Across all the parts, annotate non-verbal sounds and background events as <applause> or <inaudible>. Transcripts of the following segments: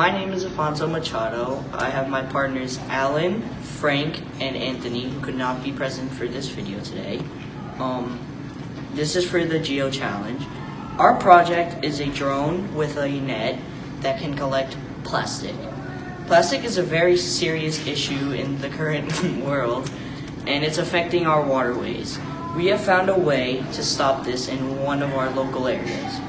My name is Afonso Machado. I have my partners Alan, Frank, and Anthony, who could not be present for this video today. Um, this is for the Geo Challenge. Our project is a drone with a net that can collect plastic. Plastic is a very serious issue in the current <laughs> world, and it's affecting our waterways. We have found a way to stop this in one of our local areas.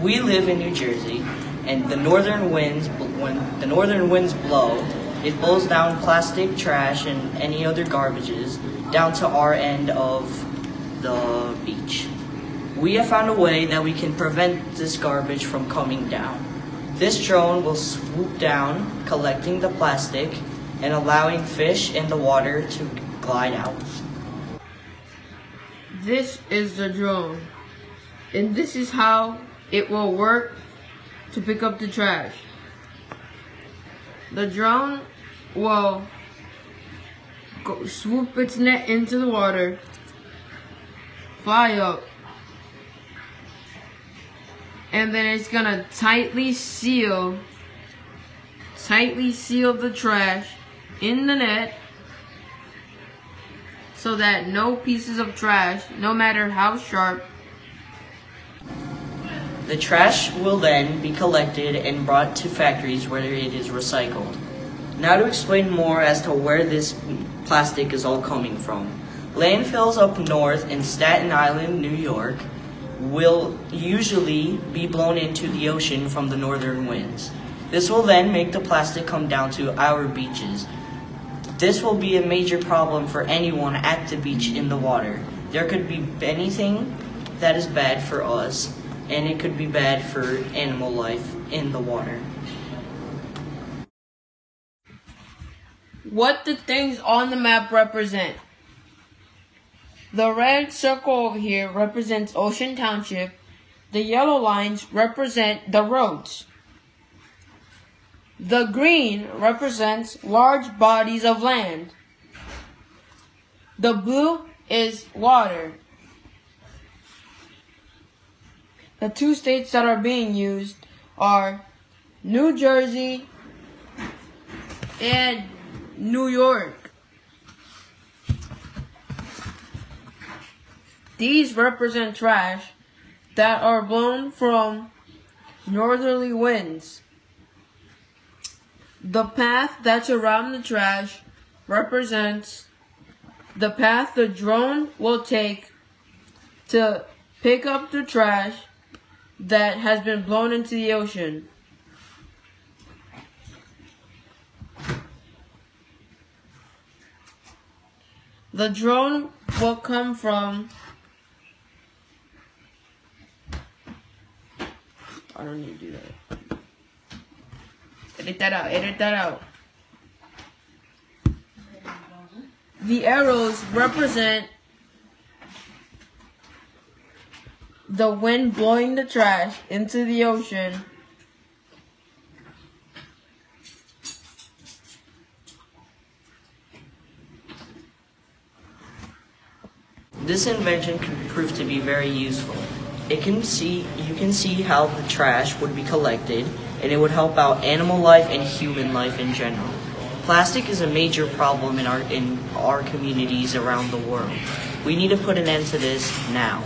We live in New Jersey, and the northern winds, when the northern winds blow, it blows down plastic, trash, and any other garbages down to our end of the beach. We have found a way that we can prevent this garbage from coming down. This drone will swoop down, collecting the plastic and allowing fish in the water to glide out. This is the drone, and this is how it will work to pick up the trash. The drone will swoop its net into the water, fly up, and then it's gonna tightly seal, tightly seal the trash in the net so that no pieces of trash, no matter how sharp, The trash will then be collected and brought to factories where it is recycled. Now to explain more as to where this plastic is all coming from. Landfills up north in Staten Island, New York, will usually be blown into the ocean from the northern winds. This will then make the plastic come down to our beaches. This will be a major problem for anyone at the beach in the water. There could be anything that is bad for us, and it could be bad for animal life in the water. what the things on the map represent. The red circle over here represents Ocean Township. The yellow lines represent the roads. The green represents large bodies of land. The blue is water. The two states that are being used are New Jersey and New York. These represent trash that are blown from northerly winds. The path that's around the trash represents the path the drone will take to pick up the trash that has been blown into the ocean. The drone will come from. I don't need to do that. Edit that out, edit that out. The arrows represent the wind blowing the trash into the ocean. This invention can prove to be very useful. It can see you can see how the trash would be collected and it would help out animal life and human life in general. Plastic is a major problem in our in our communities around the world. We need to put an end to this now.